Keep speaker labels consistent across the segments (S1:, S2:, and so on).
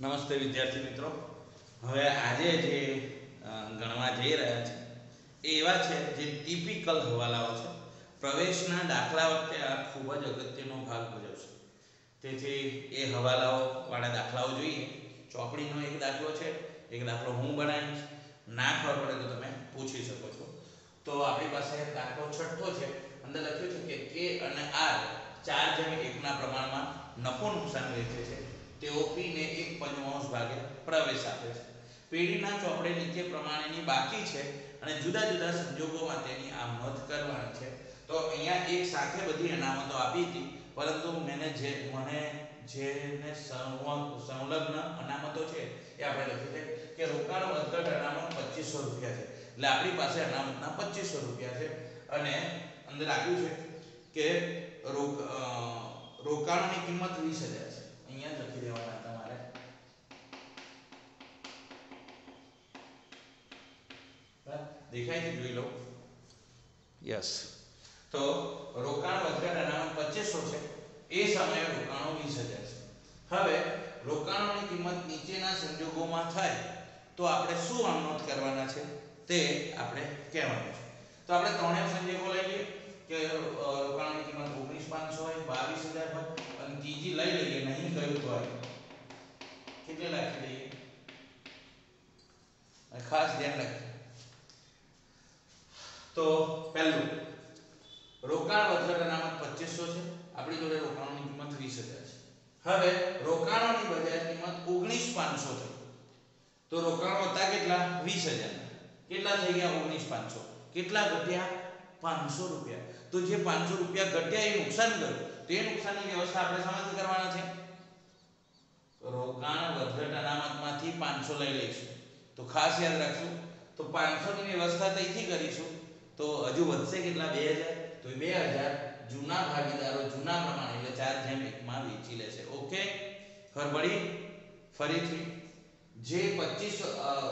S1: નમસ્તે વિદ્યાર્થી મિત્રો. હવે આજે જે ગણવા જઈ રહ્યા છે, એ એવા છે જે ટિપિકલ હવાલાઓ છે. પ્રવેશના દાખલા વખતે આ ખૂબ જ અગત્યનો ભાગ ભજવશે. તેથી એ હવાલાઓ વાળા દાખલાઓ જોઈએ. ચોપડીનો એક દાખલો છે, એક દાખલો હું બનાવીશ. ના ખબર પડે તો તમે પૂછી શકો છો. તો આપણી પાસે દાખલો છઠ્ઠો છે. અંદર લખ્યું છે કે કે અને આર, ચાર જેમ એકના પ્રમાણમાં નફો નુકસાન વેચે છે. તેઓ પીને એક પંચમાંશ ભાગે પ્રવેશ આપે છે. પેઢીના ચોપડે નીચે પ્રમાણેની બાકી છે અને જુદા જુદા સંજોગોમાં તેની આ મત કરવાની છે. તો અહીંયા એક સાથે બધી અનામતો આપી હતી, પરંતુ મેને જે, મને જેને સંલગ્ન અનામતો છે એ આપણે લખી છે કે રોકાણ વધઘટ અનામત પચીસો રૂપિયા છે. એટલે આપણી પાસે અનામતના પચીસો રૂપિયા છે. અને અંદર આપ્યું છે કે રોકાણની કિંમત વીસ હજાર છે. અહીંયા જ લખી દેવાના તમારે દેખાય છે જોઈ લો યસ તો રોકાણ વધઘટ અનામત પચીસો છે એ સમયે રોકાણો વીસ હજાર છે હવે રોકાણોની કિંમત નીચેના સંજોગોમાં થાય તો આપણે શું અનુમત કરવાના છે તે આપણે કહેવાનું છે તો આપણે ત્રણેય સંજોગો લઈ લઈએ કે રોકાણની કિંમત ઓગણીસ પાંચસો હોય, બાવીસ હજાર હોય, અને ત્રીજી લઈ લઈએ, નહીં કયું હોય. કેટલી રાખી લઈએ? ખાસ ધ્યાન રાખજો. તો પહેલું, રોકાણ વધઘટ અનામત પચીસો છે. આપણી જોડે રોકાણોની કિંમત વીસ હજાર છે. હવે રોકાણોની બજાર કિંમત ઓગણીસ પાંચસો થઈ. તો રોકાણો હતા કેટલા? વીસ હજાર કેટલા થઈ ગયા? ઓગણીસ પાંચસો. કેટલા ઘટ્યા? પાંચસો રૂપિયા. તો જે પાંચસો રૂપિયા ઘટ્યા એ નુકસાન કર્યું. તો એ નુકસાનની વ્યવસ્થા આપણે શામાંથી કરવાના છે? રોકાણ વધઘટ અનામતમાંથી પાંચસો લઈ લઈશું. તો ખાસ યાદ રાખશું, તો પાંચસોની વ્યવસ્થા ત્યાંથી કરીશું, તો હજુ વધશે કેટલા? બે હજાર? તો બે હજાર જૂના ભાગીદારો જૂના પ્રમાણે, એટલે ચાર જેમ એકમાં વેચી લેશે. ઓકે? પડી ફરીથી. જે પચીસ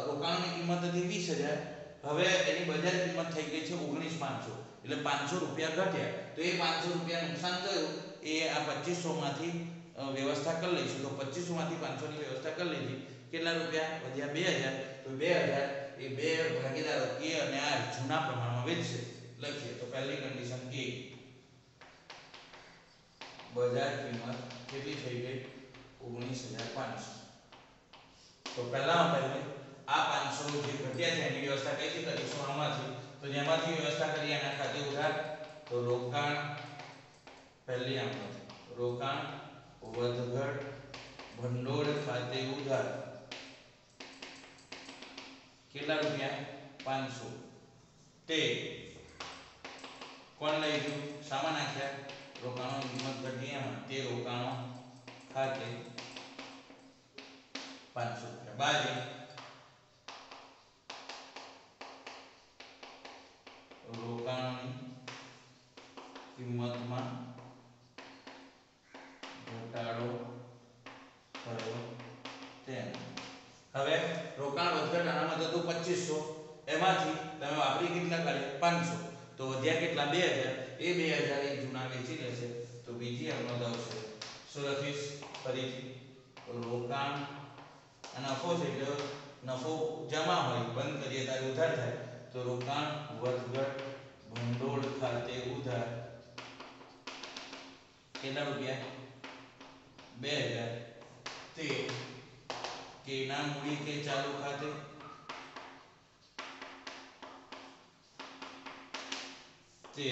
S1: રોકાણની કિંમત હતી વીસ હજાર હવે એની બજાર કિંમત થઈ ગઈ છે ઓગણીસ પાંચસો. એટલે પાંચસો રૂપિયા ઘટ્યા. તો એ પાંચસો રૂપિયા નુકસાન થયું. એ આ પચીસોમાંથી વ્યવસ્થા કરી લઈશું. તો પચીસોમાંથી પાંચસોની વ્યવસ્થા કરી લીધી. કેટલા રૂપિયા? વધ્યા બે હજાર. તો બે હજાર એ બે ભાગીદારો કે અને આ જૂના પ્રમાણમાં વેચશે. લખીએ તો પહેલી કન્ડિશન કે બજાર કિંમત કેટલી થઈ ગઈ? ઓગણીસ હજાર પાંચસો. તો પહેલામાં પહેલું આ પાંચસો જે ઘટ્યા છે એની વ્યવસ્થા કઈથી કરીશું આમાંથી, તો જેમાંથી વ્યવસ્થા કરીએ એના ખાતે ઉધાર, તો રોકાણ, પહેલી આમ રોકાણ વધઘટ ભંડોળ ખાતે ઉધાર. કેટલા રૂપિયા? પાંચસો. તે કોણ લઈ ગયું? સામાન નાખ્યા? રોકાણો કિંમત ઘટી, એમાં તે રોકાણો ખાતે પાંચસો રૂપિયા. બાજુ રોકાણોની કિંમતમાં ઘટાડો થયો તેમ હવે રોકાણ વધઘટ અનામત જતું પચીસો એમાંથી તમે વાપરી કેટલા કાઢ્યા પાંચસો તો વધ્યા કેટલા બે હજાર એ બે હજાર એ જૂના વેચી લેશે તો બીજી અમદ આવશે શું લખીશ ફરીથી રોકાણ નફો છે એટલે નફો જમા હોય બંધ કરીએ ત્યારે ઉધાર થાય તો રોકાણ વધઘટ ભંડોળ ખાતે ઉધાર કેટલા રૂપિયા બે હજાર તે કેના મૂડી કે ચાલુ ખાતે તે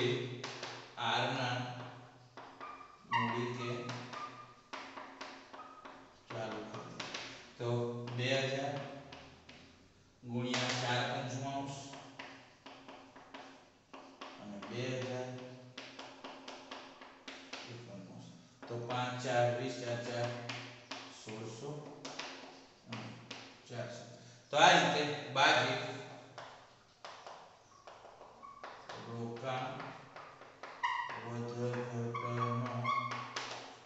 S1: આરના મૂડી કે ચાલુ ખાતે તો બે હજાર ગુણ્યા ચાર પંચમાંશ ચાર વીસ ચાર ચાર સોળસો. ચારસો. તો આ રીતે બાજુ રોકાણ વધઘટનો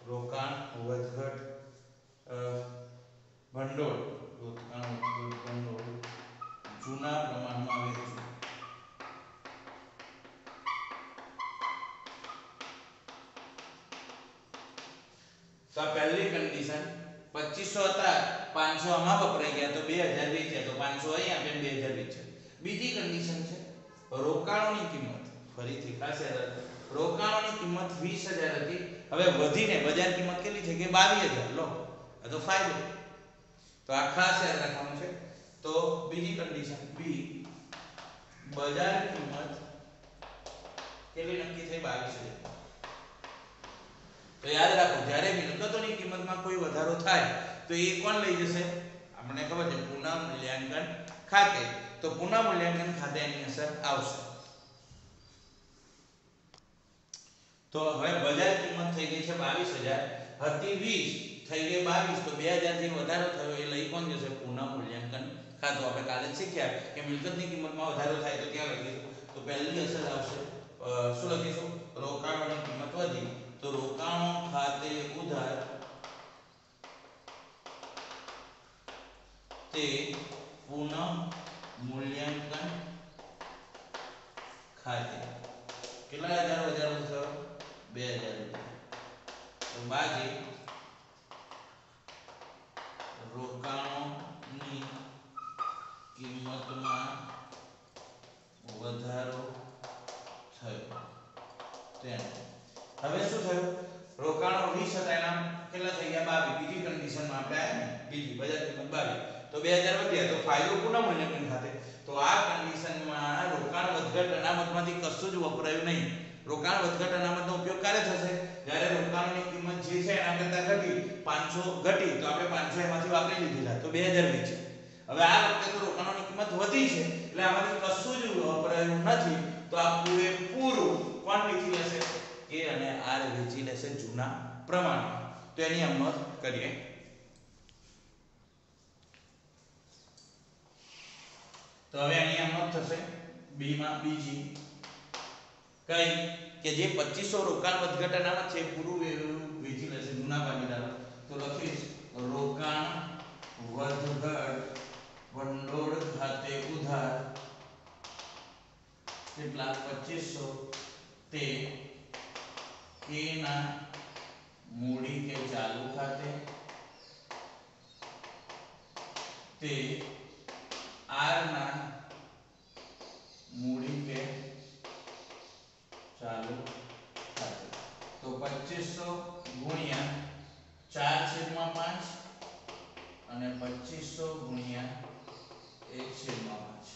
S1: રોકાણ વધઘટ અ, ભંડોળ રોકાણ વધઘટ ભંડોળ જૂના પ્રમાણમાં વેચવું તો આ પહેલી કન્ડિશન પચીસો હતા પાંચસો આમાં વપરાઈ ગયા તો બે હજાર વેચ્યા તો પાંચસો અહીંયા આપે બે હજાર વેચ્યા બીજી કન્ડિશન છે? રોકાણોની કિંમત. ફરીથી ખાસ યાદ રાખજો. રોકાણોની કિંમત 20000 હતી. હવે વધીને બજાર કિંમત કેટલી થઈ ગઈ 22000 લો, આ તો ફાયદો. તો આ ખાસ યાદ રાખવાનું છે. તો બીજી કન્ડિશન બી બજાર કિંમત કેટલી નક્કી થઈ? 22000 તો યાદ રાખો, જ્યારે મિલકતોની કિંમતમાં કોઈ વધારો થાય, તો એ કોણ લઈ જશે? આપણે ખબર છે પુનઃ મૂલ્યાંકન ખાતે. તો પુનઃ મૂલ્યાંકન ખાતે એની અસર આવશે. તો હવે બજાર કિંમત થઈ ગઈ છે બાવીસ હતી વીસ, થઈ ગઈ બાવીસ, તો બે હજારથી વધારો થયો, એ લઈ કોણ જશે? પુનઃ મૂલ્યાંકન ખાતું. આપણે કાલે શીખ્યા કે મિલકતની કિંમતમાં વધારો થાય તો ક્યાં લખીશું તો પહેલી અસર આવશે શું લખીશું? રોકાણોની કિંમત વધી. તો રોકાણો ખાતે ઉધાર તે પુનઃ મૂલ્યાંકન ખાતે કેટલા હજાર વધારો થયો બે હજાર તો બાકી રોકાણોની કિંમતમાં વધારો થયો તેમ હવે શું થયું રોકાણો વીસ હતા એના કેટલા થઈ ગયા બાવીસ બીજી કન્ડિશનમાં આપણે આવ્યા ને બીજી બજાર કિંમત બાવીસ તો બે હજાર વધ્યા તો ફાયદો પુનઃ મૂલ્યાંકન ખાતે તો આ કન્ડિશનમાં રોકાણ વધઘટ અનામતમાંથી કશું જ વપરાયું નહીં રોકાણ વધઘટ અનામતનો ઉપયોગ ક્યારે થશે જ્યારે રોકાણની કિંમત જે છે એના કરતા ઘટી પાંચસો ઘટી તો આપણે પાંચસો એમાંથી વાપરી લીધેલા તો બે હજાર વેચી હવે આ વખતે તો રોકાણોની કિંમત છે, એટલે આમાંથી કશું જ વપરાયું નથી, તો આ પૂરેપૂરું કોણ વેચી લેશે? એ અને આર વેચી લેશે જૂના પ્રમાણે. તો એની અમત કરીએ. તો હવે આની અમત થશે બી માં બીજી. કઈ? કે જે 2500 રોકાણ વધઘટ અનામત છે, પૂરું વેચી લેશે જૂના ભાગીદારો. તો લખીશ, રોકાણ વધઘટ ભંડોળ ખાતે ઉધાર કેટલા? પચીસો તે કે ના? મૂડી કે ચાલુ ખાતે? તે આર ના મૂડી કે ચાલુ ખાતે તો 2500 ગુણ્યા 4 છેદમાં 5 અને 2500 ગુણ્યા 1 છેદમાં 5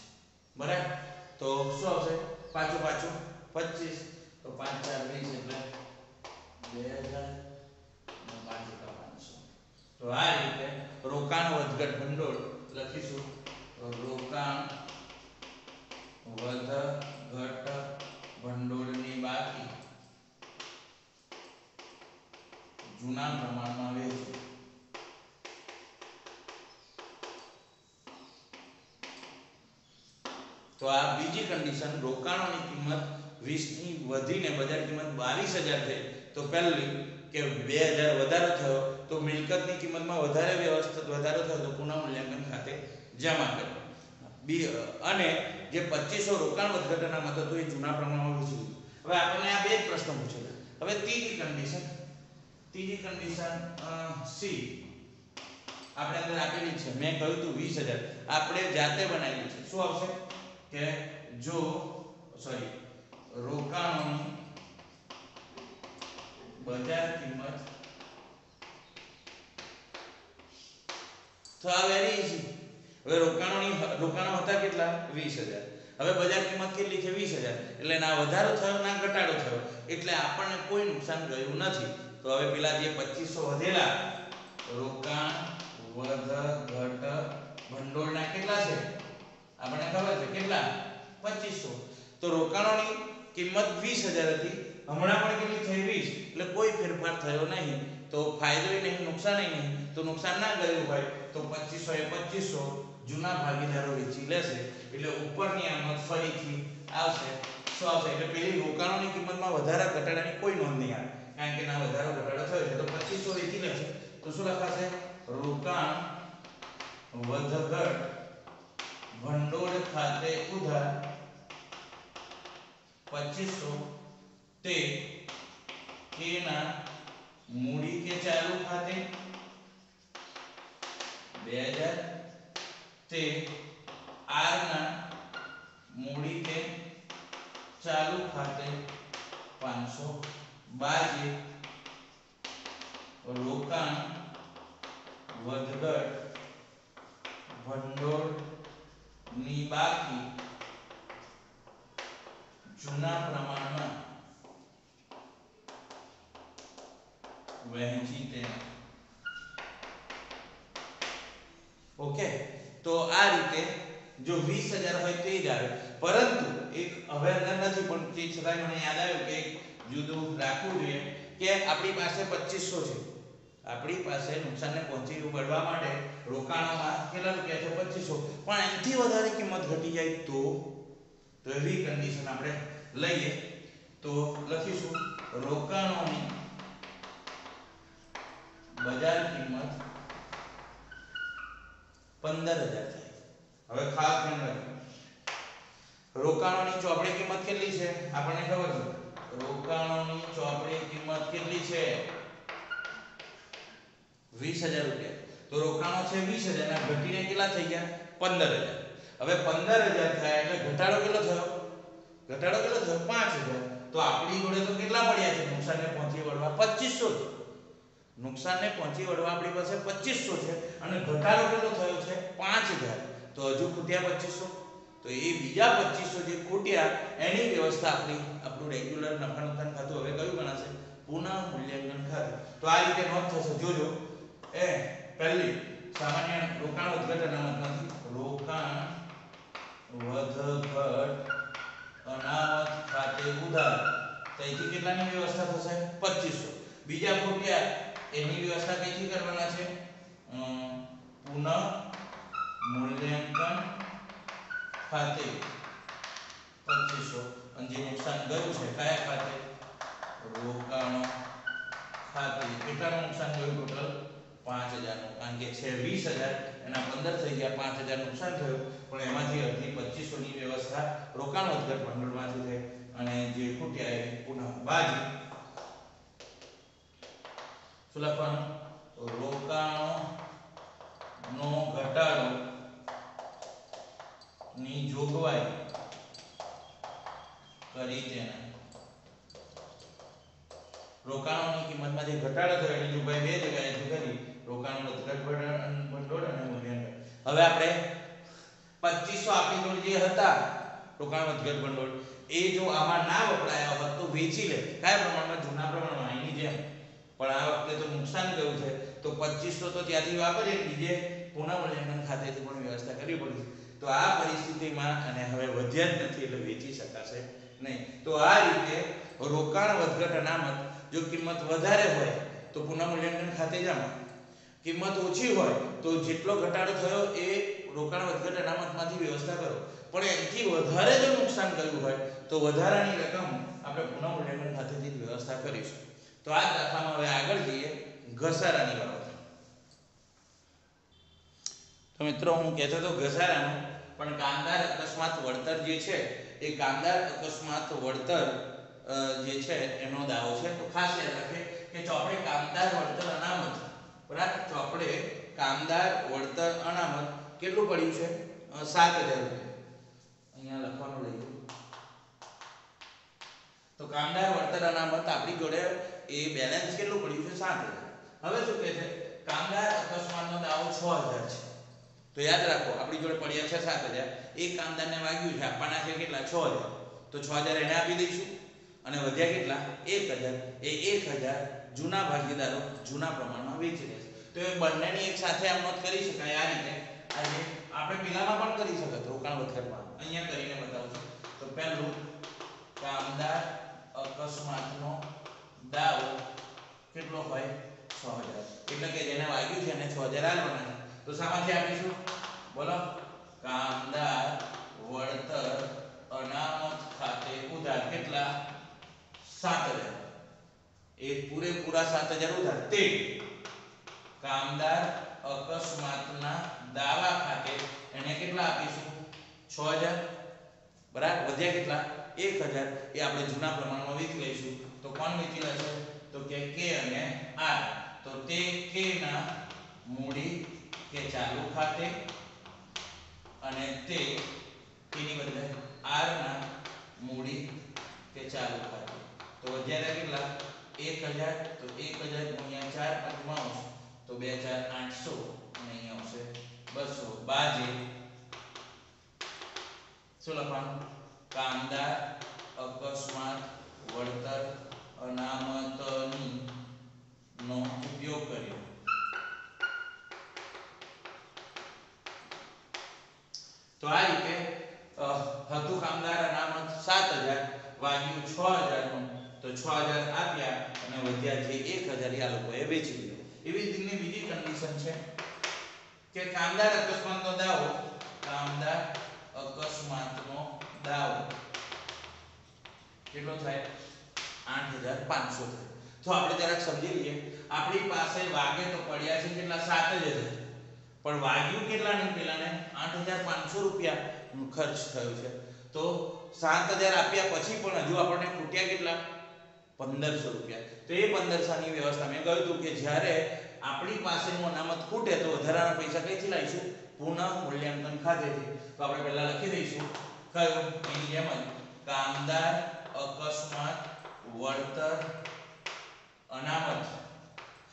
S1: બરાબર તો શું આવશે પાછું પાછું 25 તો 5 4 20 એટલે 2000 અને 5 એકા 500 તો આ રીતે રોકાણ વધઘટ ભંડોળ લખીશું રોકાણ વધઘટ ભંડોળની બાકી જૂના પ્રમાણમાં વહેંચો તો આ બીજી કન્ડિશન રોકાણોની કિંમત 20 ની વધીને બજાર કિંમત 22000 થઈ. તો પહેલી કે 2000 વધારો થયો, તો મિલકતની કિંમતમાં વધારે વ્યવસ્થિત વધારો થયો, તો પુનઃ મૂલ્યાંકન ખાતે જમા કરો બી અને જે 2500 રોકાણ વધઘટનામાં હતું, એ જૂના પ્રમાણમાં દીધું હવે આપણને આ બે પ્રશ્નો પૂછેલા હવે ત્રીજી કન્ડિશન ત્રીજી કન્ડિશન સી. આપણે અંદર આપેલી છે. મેં કહ્યું હતું 20000 આપણે જાતે બનાવેલી છે. શું આવશે? કે જો સોરી રોકાણોની બજાર કિંમત તો આ વેરી ઇઝી હવે રોકાણોની, રોકાણો હતા કેટલા? 20000 હવે બજાર કિંમત કેટલી છે? 20000 એટલે ના વધારો થયો, ના ઘટાડો થયો. એટલે આપણને કોઈ નુકસાન ગયું નથી. તો હવે પેલા જે 2500 વધેલા, રોકાણ, વધ, ઘટ, ભંડોળના કેટલા છે? આપણને ખબર છે, કેટલા? 2500 તો રોકાણોની કિંમત 20000 હતી. હમણાં પણ કેટલી થઈ? 20 એટલે કોઈ ફેરફાર થયો નહીં. તો ફાયદો નહીં નુકસાનય નહીં. તો નુકસાન ના ગયું હોય, તો 2500 એ 2500 જૂના ભાગીદારો વેચી લેશે. એટલે ઉપરની આમત ફરીથી આવશે. શું આવશે? એટલે પેલી રોકાણોની કિંમતમાં વધારા ઘટાડાની કોઈ નોંધ નહીં આવે. કારણ કે ના વધારો ઘટાડો થયો છે, તો 2500 વેચી લેશે. તો શું લખાશે? રોકાણ વધઘટ. ભંડોળ ખાતે ઉધાર 2500 તે કેના મૂડી કે ચાલુ ખાતે બે હજાર તે આર ના મૂડી કે ચાલુ ખાતે પાંચસો બાજે રોકાણ વધઘટ ભંડોળ ની બાકી જૂના પ્રમાણમાં વહેંચી ઓકે? તો આ રીતે જો 20000 હોય તો જ આવે. પરંતુ એક હવે અંદર નથી, પણ તે છતાંય મને યાદ આવ્યું કે એક જુદું રાખવું જોઈએ કે આપણી પાસે 2500 છે. આપણી પાસે નુકસાનને પહોંચી વળવા માટે રોકાણોમાં કેટલા રૂપિયા છે? પચીસો. પણ એનાથી વધારે કિંમત ઘટી જાય તો? તો એવી કન્ડિશન આપણે લઈએ. તો લખીશું, રોકાણોની બજાર કિંમત પંદર હજાર થાય. હવે ખાસ ધ્યાન રાખજો. રોકાણોની ચોપડી કિંમત કેટલી છે? આપણને ખબર છે. રોકાણોની ચોપડી કિંમત કેટલી છે? વીસ હજાર રૂપિયા. તો રોકાણો છે વીસ હજાર ના ઘટીને કેટલા થઈ ગયા? પંદર હજાર. હવે પંદર હજાર થયા એટલે ઘટાડો કેટલો થયો? ઘટાડો કેટલો થયો? પાંચ હજાર. તો આપણી જોડે તો કેટલા પડ્યા છે? નુકસાનને પહોંચી વળવા 2500 છે. નુકસાનને પહોંચી વળવા આપણી પાસે 2500 છે અને ઘટાડો કેટલો થયો છે? પાંચ હજાર. તો હજુ ખૂટ્યા 2500 તો એ બીજા 2500 જે ખૂટ્યા, એની વ્યવસ્થા આપણી આપણું રેગ્યુલર નફા ખાતું હવે કયું ગણાશે? પુનઃ મૂલ્યાંકન ખાતું. તો આ રીતે નોંધ થશે. જોજો. એ, પહેલી, સામાન્ય રોકાણ વધઘટ અનામતમાંથી રોકાણ વધઘટ અનામત ખાતે ઉધાર. ત્યાંથી કેટલાની વ્યવસ્થા થશે? 2500 બીજા ખૂટ્યા, એની વ્યવસ્થા કઈથી કરવાના છે? પુનઃ મૂલ્યાંકન ખાતે. 2500 અને જે નુકસાન ગયું છે, કયા ખાતે? રોકાણો ખાતે. કેટલાનું નુકસાન ગયું ટોટલ પાંચ હજારનું કારણ કે છે વીસ હજાર, એના પંદર થઈ ગયા, પાંચ હજાર નુકસાન થયું. પણ એમાંથી અડધી પચીસોની વ્યવસ્થા રોકાણ વધઘટ ભંડોળમાંથી થઈ અને જે ખૂટ્યા એ પુનઃ બાજી. શું લખવાનું? રોકાણો નો ઘટાડો ની જોગવાઈ કરી તેના. રોકાણોની કિંમતમાં જે ઘટાડો થયો. એની જોગવાઈ બે જગ્યાએથી કરી રોકાણો વધઘટ ભંડોળ અને મૂલ્યાંકન. હવે આપણે 2500 આપણી જોડે જે હતા રોકાણ વધઘટ ભંડોળ એ જો આમાં ના વપરાયા હોત તો વેચી લે. કયા પ્રમાણમાં? જૂના પ્રમાણમાં એની જેમ. પણ આ વખતે તો નુકસાન ગયું છે. તો 2500 તો ત્યાંથી વાપરીએ, બીજે પુનઃ મૂલ્યાંકન ખાતેથી પણ વ્યવસ્થા કરવી પડશે. તો આ પરિસ્થિતિમાં, અને હવે વધ્યા જ નથી એટલે વેચી શકાશે નહીં. તો આ રીતે રોકાણ વધઘટ અનામત જો કિંમત વધારે હોય, તો પુનઃ મૂલ્યાંકન ખાતે જમા કિંમત ઓછી હોય તો જેટલો ઘટાડો થયો એ રોકાણ વધઘટ અનામતમાંથી વ્યવસ્થા કરો. પણ એનાથી વધારે જો નુકસાન કર્યું હોય તો વધારાની રકમ આપણે પુનઃ મૂલ્યાંકન ખાતેથી વ્યવસ્થા કરીશું. તો આ દાખલામાં હવે આગળ જઈએ ઘસારાની બાબત તો મિત્રો, હું કહેતો હતો ઘસારાનું, પણ કામદાર અકસ્માત વળતર જે છે, એ કામદાર અકસ્માત વળતર જે છે, એનો દાવો છે. તો ખાસ યાદ રાખે કે ચોપડે કામદાર વળતર અનામત બરાબર? ચોપડે કામદાર, વળતર, અનામત કેટલું પડ્યું છે? સાત હજાર રૂપિયા. અહીંયા લખવાનું લઈ તો કામદાર, વળતર, અનામત આપણી જોડે એ બેલેન્સ કેટલું પડ્યું છે? સાત હવે શું કહે છે? કામદાર અકસ્માતનો દાવો છ હજાર છે. તો યાદ રાખો, આપણી જોડે પડ્યા છે સાત હજાર. એક કામદારને વાગ્યું છે, આપવાના છે કેટલા? છ હજાર. તો છ હજાર એને આપી દઈશું. અને વધ્યા કેટલા? એક હજાર. એ એક હજાર જૂના ભાગીદારો જૂના પ્રમાણમાં વેચી લેશે તો એ બંનેની એક સાથે આમ નોંધ કરી શકાય આ રીતે. આજે આપણે પેલામાં પણ કરી શકત રોકાણ વધઘટમાં અહીંયા કરીને બતાવું છું. તો પહેલું કામદાર અકસ્માતનો દાવો કેટલો હોય? છ હજાર. એટલે કે જેને વાગ્યું છે એને છ હજાર આલવાના તો શામાંથી આપીશું? બોલો. કામદાર વળતર અનામત ખાતે ઉધાર કેટલા? સાત હજાર. એ પૂરેપૂરા સાત હજાર ઉધાર. તે કામદાર અકસ્માતના દાવા ખાતે એને કેટલા આપીશું? છ હજાર. બરાબર? વધ્યા કેટલા? એક હજાર. એ આપણે જૂના પ્રમાણમાં વેચી લઈશું. તો કોણ વેચી લેશે? તો કે કે અને આર. તો તે કે ના મૂડી કે ચાલુ ખાતે અને તે કેની બદલે? આર ના મૂડી કે ચાલુ ખાતે. તો વધ્યા કેટલા? એક હજાર. તો એક હજાર ગુણ્યા ચાર પંચમાંશ તો બે હજાર આઠસો અને અહીંયા આવશે બસો. બાજે શું લખવાનું? કામદાર અકસ્માત, વળતર, અનામતની નો ઉપયોગ કર્યો. તો આ રીતે હતું કામદાર અનામત સાત હજાર, વાગ્યું છ હજારનું. તો છ હજાર આપ્યા અને વધ્યા જે એક હજાર આ લોકોએ વેચી દીધો. એવી રીતની બીજી કન્ડિશન છે કે કામદાર અકસ્માતનો દાવો, કામદાર અકસ્માતનો દાવો. કેટલો થાય? આઠ હજાર પાંચસો થાય. તો આપણે જરાક સમજી લઈએ. આપણી પાસે વાગે તો પડ્યા છે કેટલા? સાત જ હજાર. પણ વાગ્યું કેટલાને પેલાને? આઠ હજાર પાંચસો રૂપિયા ખર્ચ થયો છે. તો સાત હજાર આપ્યા પછી પણ હજુ આપણને ખૂટ્યા કેટલા? પંદરસો રૂપિયા. તો એ પંદરસોની વ્યવસ્થા. મેં કહ્યું હતું કે જ્યારે આપણી પાસેનું અનામત ખૂટે તો વધારાના પૈસા કઈથી લાવીશું? પુનઃ મૂલ્યાંકન ખાતેથી. તો આપણે પહેલા લખી દઈશું. કયું? એની કામદાર, અકસ્માત, વળતર, અનામત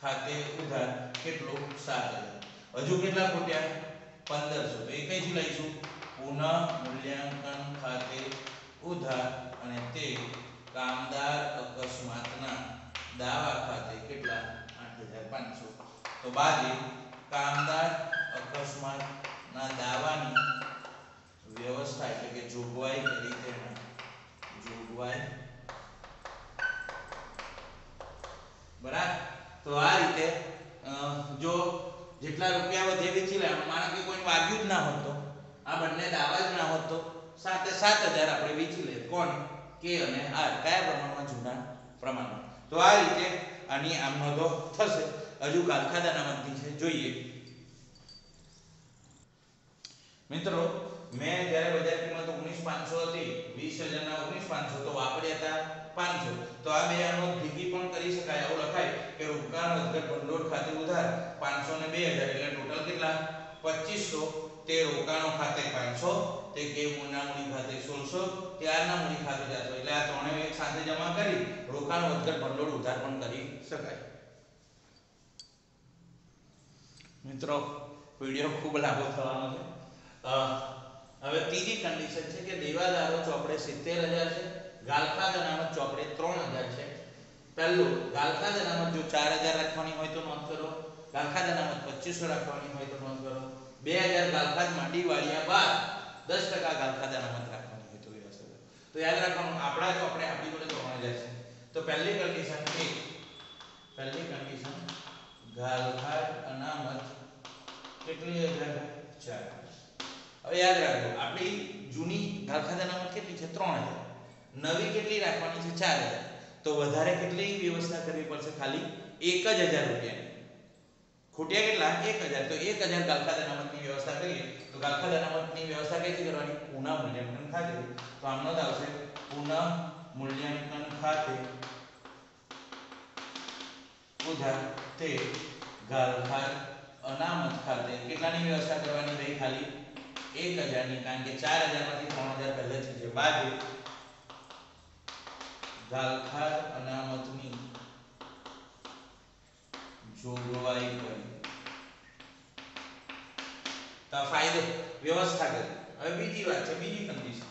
S1: ખાતે ઉધાર કેટલું? સાત હજુ કેટલા ખૂટ્યા? પંદરસો. તો એ કઈથી લઈશું? પુનઃ મૂલ્યાંકન ખાતે ઉધાર અને તે કામદાર અકસ્માતના દાવા ખાતે કેટલા? આઠ હજાર પાંચસો. તો બાજે, કામદાર અકસ્માતના દાવાની વ્યવસ્થા એટલે કે જોગવાઈ કરી તેણે જોગવાઈ. બરાબર? તો આ રીતે જો જેટલા રૂપિયા વધે વેચી માનો કે કોઈ વાગ્યું જ ના હોત તો, આ બંને દાવા જ ના હોત તો સાતે સાત હજાર આપણે વેચી લઈએ. કોણ? કે અને આર કયા પ્રમાણમાં જૂના પ્રમાણમાં? તો આ રીતે આની આમ નોંધો થશે. હજુ કાલખાદ અનામતની છે, જોઈએ. મિત્રો, મેં જ્યારે બજાર કિંમત ઓગણીસ પાંચસો હતી, વીસ હજારના ઓગણીસ પાંચસો તો વાપર્યા હતા પાંચસો તો આ બે આનો ભેગી પણ કરી શકાય આવું લખાય કે રોકાણ વધઘટ ભંડોળ ખાતે ઉધાર પાંચસો ને બે હજાર એટલે ટોટલ કેટલા પચીસો તે રોકાણો ખાતે પાંચસો તે કે મૂળના મૂડી ખાતે સોળસો આરના મૂડી ખાતે ચારસો એટલે આ ત્રણેય એક સાથે જમા કરી રોકાણ વધઘટ ભંડોળ ઉધાર પણ કરી શકાય. મિત્રો વીડિયો ખૂબ લાંબો થવાનો છે. હવે ત્રીજી કન્ડિશન છે કે દેવાદારો ચોપડે સિત્તેર હજાર છે ગાલખા અનામત ચોપડે ત્રણ હજાર છે. પહેલું ગાલખા અનામત જો ચાર હજાર રાખવાની હોય તો નોંધ કરો. ગાલખાદ અનામત પચીસો રાખવાની હોય તો નોંધ કરો. બે હજાર ગાલખા માંડી વાળ્યા બાદ દસ ટકા ગાલખા અનામત રાખવાની હોય તો વ્યવસ્થા કરો તો યાદ રાખવાનું, આપણા આપણે આપણી જોડે ત્રણ હજાર છે. તો પહેલી કન્ડિશન એ પહેલી કન્ડિશન ગાલખાદ અનામત. કેટલી હજાર ચાર. હવે યાદ રાખો, આપણી જૂની ગાલખાદ અનામત કેટલી છે? ત્રણ હજાર. નવી કેટલી રાખવાની છે? ચાર હજાર. તો વધારે કેટલી વ્યવસ્થા કરવી પડશે? ખાલી એક જ હજાર રૂપિયાની ખૂટ્યા કેટલા એક હજાર તો એક હજાર ગાલખાદ અનામતની વ્યવસ્થા કરીએ તો ગાલખાદ અનામતની વ્યવસ્થા કઈથી કરવાની પુનઃ મૂલ્યાંકન ખાતે તો આમનો જ આવશે પુનઃ મૂલ્યાંકન ખાતે ઉધાર તે ગાલખાદ અનામત ખાતે કેટલાની વ્યવસ્થા કરવાની રહી ખાલી એક હજારની કારણ કે ચાર હજારમાંથી ત્રણ હજાર પહેલેથી છે બાજુ ગાલખાદ અનામતની જોગવાઈ કરી તો ફાયદો વ્યવસ્થા કરી. હવે બીજી વાત છે, બીજી કન્ડિશન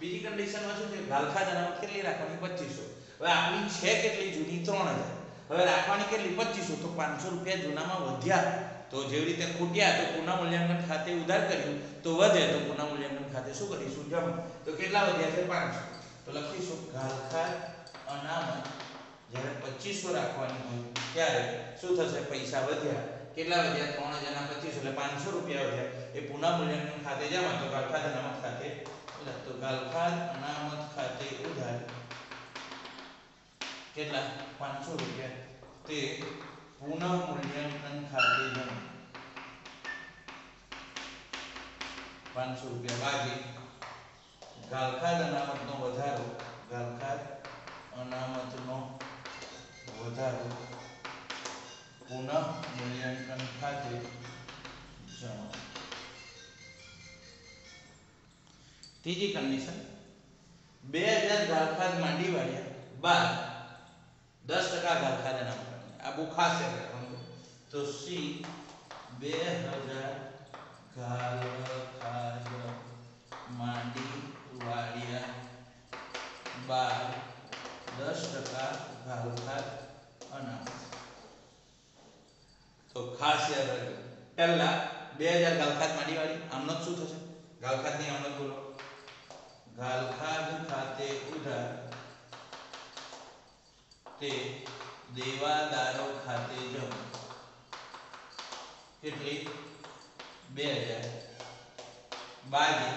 S1: બીજી કન્ડિશનમાં શું છે? ગાલખાદ અનામત કેટલી રાખવાની? પચીસો. હવે આપણી છે કેટલી? જૂની ત્રણ હજાર. હવે રાખવાની કેટલી? પચીસો. તો પાંચસો રૂપિયા જૂનામાં વધ્યા. તો જેવી રીતે ખૂટ્યા, તો પુનઃ મૂલ્યાંકન ખાતે ઉધાર કર્યું, તો વધે, તો પુનઃ મૂલ્યાંકન ખાતે શું કરીશું? જમ. તો કેટલા વધ્યા છે? પાંચસો. તો લખીશું, ગાલખા અનામત. જ્યારે પચીસો રાખવાની હોય, ત્યારે શું થશે? પૈસા વધ્યા. કેટલા વધ્યા? ત્રણ હજાર ના પચીસ, એટલે પાંચસો રૂપિયા વધ્યા. એ પુનઃ મૂલ્યાંકન ખાતે જમા તો ગાલખાદ અનામત ખાતે તો ગાલખાદ અનામત ખાતે ઉધાર. કેટલા? પાંચસો રૂપિયા. તે પુનઃ મૂલ્યાંકન ખાતે જમા. પાંચસો રૂપિયા બાકી. ગાલખાદ અનામતનો વધારો. ગાલખાદ અનામતનો વધારો. પુનઃ મૂલ્યાંકન ખાતે જમા ત્રીજી કન્ડિશન બે હજાર ગાલખાદ માંડી વાળ્યા બાદ દસ ટકા ગાલખાદ એના આ બહુ ખાસ તો સી બે હજાર ગાલખાદ માંડી વાળ્યા બાદ દસ ટકા ગાલખાદ અનાજ તો ખાસ યાદ રાખજો પહેલા બે હજાર ગાલખાત માંડી વાળી આમનો શું થશે? ગાલખાદની આમનો જ બોલો. ગાલખાત ખાતે ઉધાર. તે દેવાદારો ખાતે જમ. કેટલી બે હજાર બાજી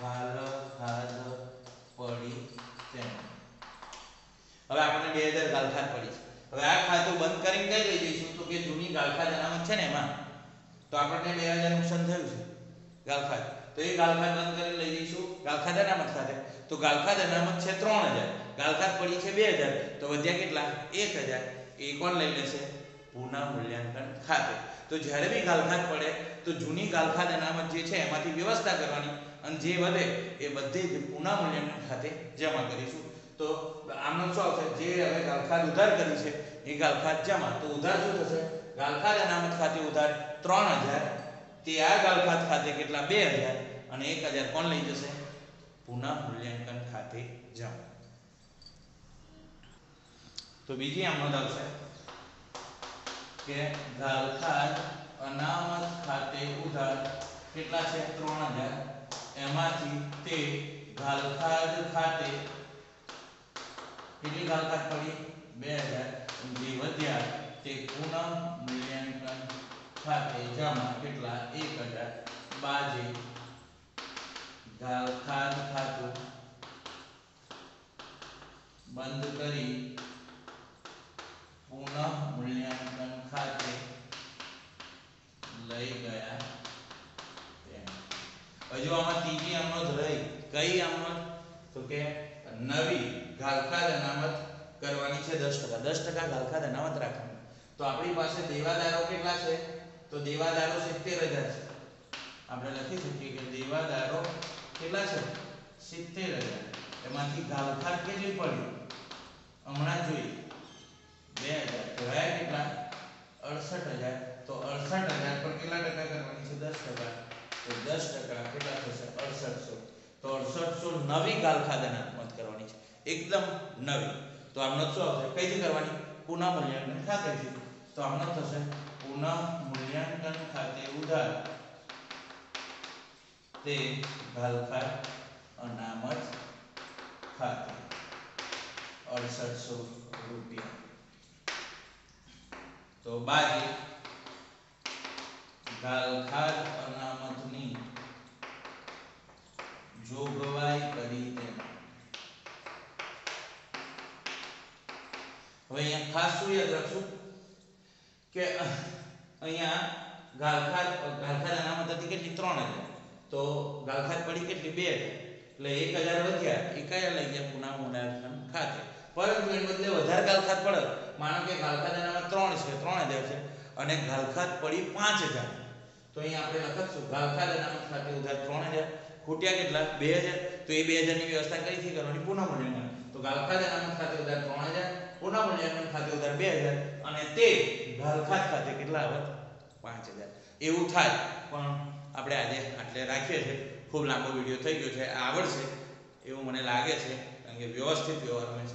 S1: ગાલખાત પડી તેમ. હવે આપણને બે હજાર ગાલખાદ પડી છે. હવે આ ખાતું બંધ કરીને કઈ લઈ જઈશું તો કે જૂની ગાલખાદ અનામત છે ને એમાં? તો આપણને બે હજાર નુકસાન થયું છે ગાલખાદ તો એ ગાલખાદ બંધ કરીને લઈ જઈશું. ગાલખાદ અનામત ખાતે તો ગાલખાદ અનામત છે ત્રણ હજાર. ગાલખાદ પડી છે બે હજાર. તો વધ્યા કેટલા? એક હજાર. એ કોણ લઈ લેશે? પુનઃ મૂલ્યાંકન ખાતે. તો જ્યારે બી ગાલખાત પડે, તો જૂની ગાલખાત અનામત જે છે એમાંથી વ્યવસ્થા કરવાની. અને જે વધે, એ બધી જ પુનઃ મૂલ્યાંકન ખાતે જમા કરીશું. તો આમનો શું આવશે? જે હવે ગાલખાદ ઉધાર કરી છે, એ ગાલખાદ જમા? તો ઉધાર શું થશે? ગાલખાદ અનામત ખાતે ઉધાર ત્રણ હજાર, તે આ ગાલખાદ ખાતે કેટલા? બે અને એક કોણ લઈ જશે? પુનઃ મૂલ્યાંકન ખાતે જમા તો બીજી આમનોંધ આવશે કે ગાલખાદ અનામત ખાતે ઉધાર કેટલા છે? ત્રણ હજાર. એમાંથી તે ગાલખાદ ખાતે કેટલી ગાલખાદ પડી બે હજાર. જે વધ્યા તે પુનઃ મૂલ્યાંકન ખાતે જમા કેટલા? એક હજાર. બાજે ગાલખાદ ખાતું બંધ કરી પુનઃ મૂલ્યાંકન ખાતે લઈ ગયા હજુ આમાં ત્રીજી આમનોંધ રહી કઈ આમનોંધ તો કે નવી. ગાલખાદ અનામત કરવાની છે દસ ટકા. દસ ટકા ગાલખાદ અનામત રાખવાની. તો આપણી પાસે દેવાદારો કેટલા છે? તો દેવાદારો સિત્તેર હજાર છે. આપણે લખી શકીએ કે દેવાદારો કેટલા છે? સિત્તેર હજાર. એમાંથી ગાલખાદ કેટલી પડી? હમણાં જોઈએ. બે હજાર. કહેવાય કેટલા? અડસઠ હજાર. તો અડસઠ હજાર પર કેટલા ટકા કરવાની છે? દસ ટકા. તો દસ ટકા કેટલા થશે? અડસઠસો. તો અડસઠસો નવી છે એકદમ નવી. તો આમનો શું આવશે? કઈથી કરવાની પુનઃ મૂલ્યાંકન ખાતેથી તો આમનો થશે પુનઃ મૂલ્યાંકન ખાતે ઉધાર. તે ભાલખા અનામત ખાતે. અડસઠસો રૂપિયા. તો બાજી ગાલખાર અનામતની જોગવાઈ કરી તેમ હવે અહીંયા ખાસ શું યાદ રાખશું કે અહીંયા ગાલખાદ ગાલખાદ નામ હતી કેટલી? ત્રણ હજાર તો ગાલખાદ પડી કેટલી? બે હજાર એટલે એક હજાર વધ્યા, એ કયા લઈ ગયા? પુના મૂલ્યાંકન ખાતે. પરંતુ એને બદલે વધારે ગાલખાત પડે. માનો કે ગાલખાદ અનામત ત્રણ છે, ત્રણ હજાર છે. અને ગાલખાત પડી પાંચ હજાર. તો અહીંયા આપણે લખીશું ગાલખાદ અનામત ખાતે ઉધાર ત્રણ હજાર, ખૂટ્યા કેટલા? બે હજાર. તો એ બે હજારની વ્યવસ્થા કઈથી કરવાની? પુના મૂલ્યાંકન તો ગાલખાદ અનામત ખાતે ઉધાર ત્રણ હજાર પુનઃ મૂલ્યાંકન ખાતે ઉધાર બે હજાર અને તે ગાલખાદ ખાતે કેટલા આવત પાંચ હજાર. એવું થાય, પણ આપણે આજે આટલે રાખીએ છીએ. ખૂબ લાંબો વીડિયો થઈ ગયો છે, આવડશે એવું મને લાગે છે, કારણ કે વ્યવસ્થિત વ્યવહાર મેં